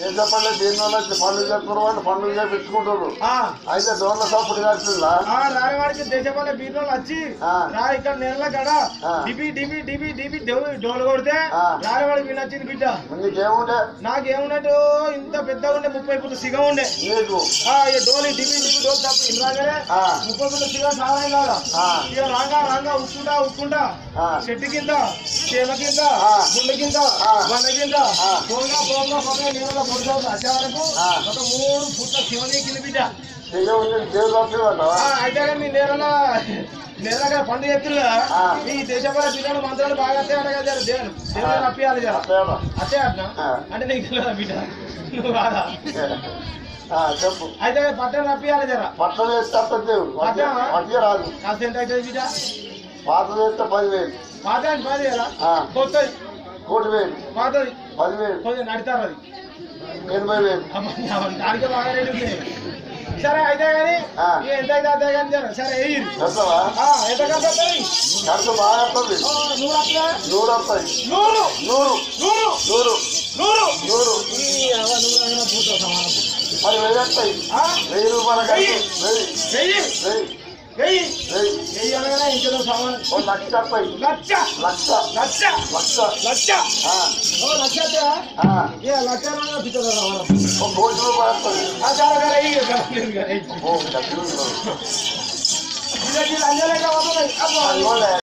దేశపల్లి దీని వల్ల పనులు చేస్తున్నారు వాళ్ళు పనులు చేపించుకుంటారు అయితే డోర్ల కాస్తుందా ఆ రానివాడికి దేశపాలే బీర్లోళ్ళు వచ్చి ఆ. రా ఇక్కడ నెలల గడ ఆ. డిబి డిబి డిబి డిబి డోలు కొడితే. రానివాడికి వినొచ్చింది బిడ్డ నీకేముండే నాకేమున్నట్టు ఇంత పెద్దగా ఉండే ముప్పై ఫుట్ సిగం ఉండే నీకు డోలి డిబి డిబి డోలు తప్ప ఆ. ముప్పై ఫుట్ సిగం సాయం కాదా. ఇక రాంగా రాంగా ఉక్కుంటా ఉక్కుంటా. చెట్టు కింద చేమ కింద. గుండె కింద. బండ కింద. పోగా పోగా పోగా నీళ్ళలో పొడుతుంది వచ్చే వరకు. ఒక మూడు శివని కింద అయితే కానీ మీ నేరల నేరగా ఎత్తులు ఆ. ఈ దేశపర పిల్లలు మంత్రాలు బాగా వస్తాయి అడగా జర దేవుడు దేవుడు అత్తయ్యనా? అదే అట్లా ఆ. అంటే నీకు తెలియదా బిడ్డ? నువ్వు కాదా చెప్పు. అయితే పట్టణం రప్పియాలి జర. పట్టలు వేస్తే అత్త పట్టణం? రాదు. కాస్త ఎంత అవుతుంది బిడ్డ? పాత వేస్తే పదివేలు. పాత పది కదా ఆ. కొత్తది. కోటి వేలు. పాతది. పదివేలు. కొంచెం నడతారు అది. ఎనభై వేలు సరే అయితే కానీ ఎంత అయితే అంతే కానీ సరే ఎంత ఖర్చు బాగా వస్తుంది నూరు అట్లా నూరు నూరు? నూరు. నూరు? నూరు. నూరు? మరి వెయ్యి వస్తాయి? వెయ్యి రూపాయల వెయ్యి. వెయ్యి? వెయ్యి. ना इनके तो सामान और लच्छा पे लच्छा लच्छा लच्छा लच्छा लच्छा हाँ और लच्छा क्या है हाँ ये लच्छा ना भीतर का सामान वो बहुत दूर बात कर हाँ चलो कर रही है कर रही है ओ लच्छा इधर की लच्छा लेकर वापस अब